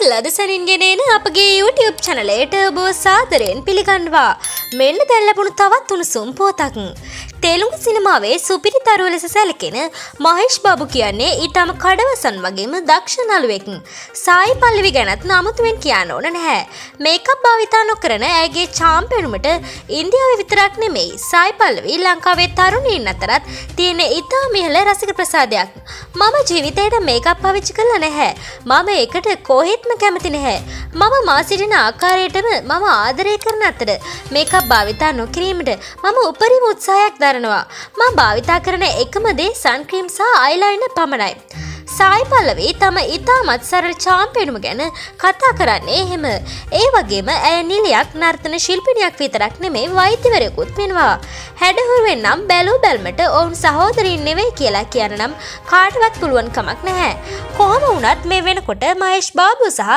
ලද සැනින්ගෙනන අපගේ YouTube චනලයට බෝ සාදරයෙන් පිළිගන්වා මෙන්න දැල්ලබුණු තවත් උණුසුම් පෝතක්. තෙළුඟු සිනමාවේ සුපිරි තරුව ලෙස සැලකෙන මහේෂ් බාබු කියන්නේ ඊටම කඩවසන් වගේම දක්ෂ නළුවෙක්. සායි පල්ලවි ගැනත් නමුතුවෙන් කියන්න ඕන නැහැ. මේකක් භාවිතා නොකරන ඇගේ චාම් පෙනුමට ඉන්දියාව විතරක් නෙමෙයි සායි පල්ලවි ලංකාවේ තරුණීන් අතරත් තියෙන ඉතා මිහල රසික ප්‍රසාදයක්. මම ජීවිතයට මේකක් පවිච්චි කළ නැහැ. මම ඒකට කොහෙත්ම කැමති නැහැ. මම මා සිටින ආකාරයටම මම ආදරය කරන අතර මේකක් භාවිතා නොකිරීමට මම උපරිම උත්සාහයක් දරනවා. මම භාවිතා කරන එකම දේ සන්ක්‍රීම් සහ අයිලයින පමණයි. සායි පල්ලවී තම ඉතාමත් සරල චාම්පෙනුම ගැන කතා කරන්නේ එහෙම. ඒ වගේම ඇය නිලයක් නර්තන ශිල්පිනියක් විතරක් නෙමේ වෛද්‍යවරයකුත් පෙන්වා. හැඩහුරුවෙන් නම් බැලූ බැල්මට ඔවුන් සහෝදරින් නෙවෙයි කියලා කියන නම් කාටවත් පුළුවන් කමක් නැහැ. කොහොම වුණත් මේ වෙනකොට මහේෂ් බාබු සහ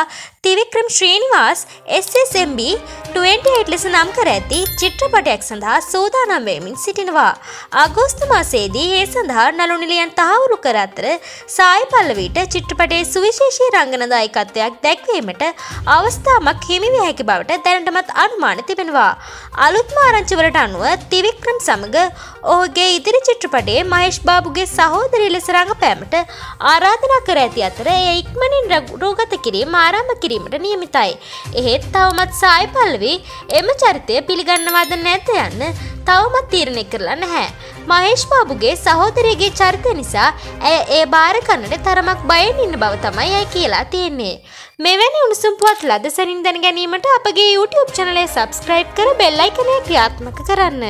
තිවික්‍රම් ශ්‍රීනිවාස් SSMB 28 ලෙස නම් කර ඇති චිත්‍රපටයක් සඳහා සූදානම් වෙමින් සිටිනවා. අගෝස්තු මාසයේදී ඒ සඳහා නළු නිලියන් තහවුරු කර අතර සායි පල්ලවීට චිත්‍රපටයේ සුවිශේෂී රංගන දායකත්වයක් දැක්වීමට අවස්ථාවක් හිමිවිය හැකි බවට දැනටමත් අනුමාන තිබෙනවා. අලුත්ම ආරංචිවලට අනුව තිවික්‍රම් සමග ඔහුගේ ඉදිරි චිත්‍රපටයේ මහේෂ් බාබුගේ සහෝදරී ලෙස රඟපෑමට ආරාධනා කර ඇති අතර එය ඉක්මනින් රූගත කිරීම ආරම්භ කිරීමට නියමිතයි. එහෙත් තවමත් සායි පල්ලවි එම චරිතය පිළිගන්නවාද නැත යන්න තවමත් තීරණය කරලා නැහැ. මහේෂ් බාබුගේ සහෝදරයගේ චරිතය නිසා ඇය ඒ භාර කන්නට තරමක් බයෙන් ඉන්න බව තමයි ඇයි කියලා තියෙන්නේ. මෙවැනි උණුසුම් පුවත් ලද සැනින් දැන ගැනීමට අපගේ YouTube චනලය සබස්ක්‍රයිබ් කර බෙල් අයිකනය ක්‍රියාත්මක කරන්න.